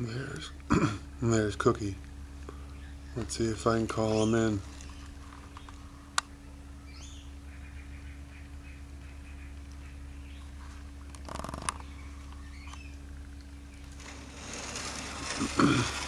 There's, there's Kookie. Let's see if I can call him in.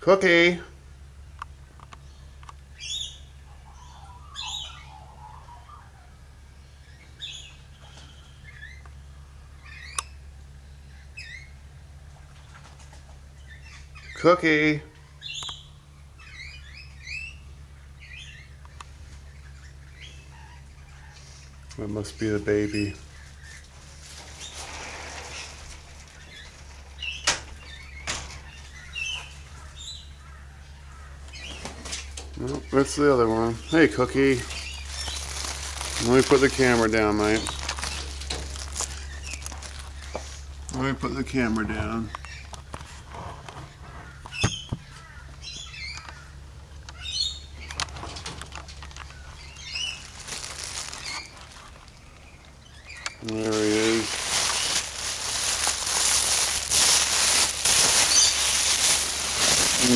Kookie. Kookie. It must be the baby. Well, that's the other one. Hey, Kookie. Let me put the camera down, mate. Let me put the camera down. There he is.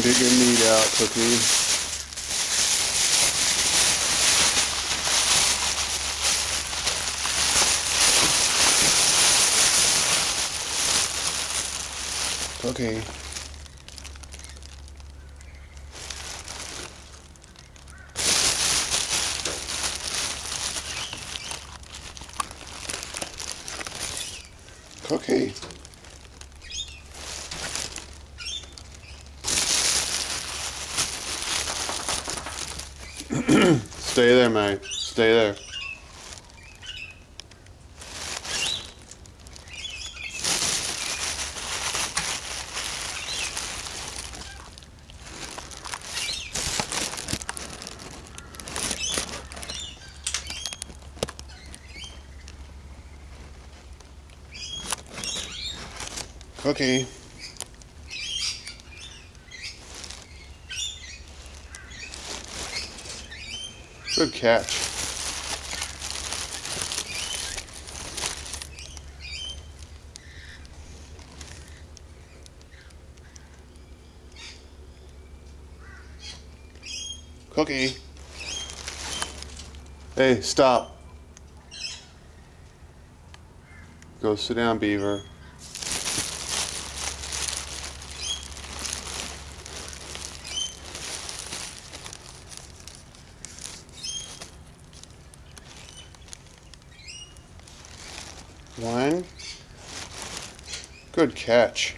Get your meat out, Kookie. Okay. Okay. Stay there, mate. Stay there. Kookie. Good catch. Kookie. Hey, stop. Go sit down, Beaver. One. Good catch.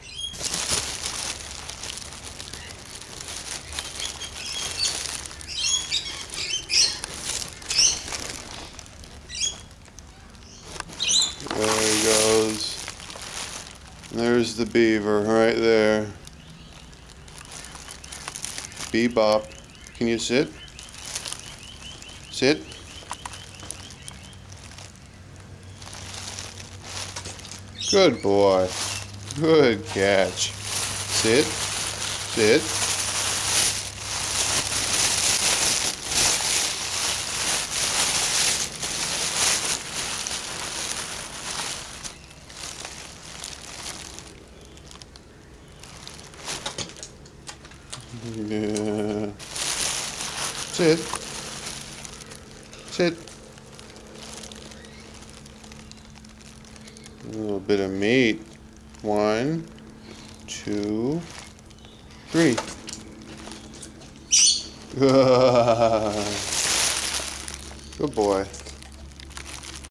There he goes. There's the beaver right there. Bebop. Can you sit? Sit. Good boy. Good catch. Sit. Sit. Yeah. Sit. Sit. A little bit of meat. One, two, three. Good boy.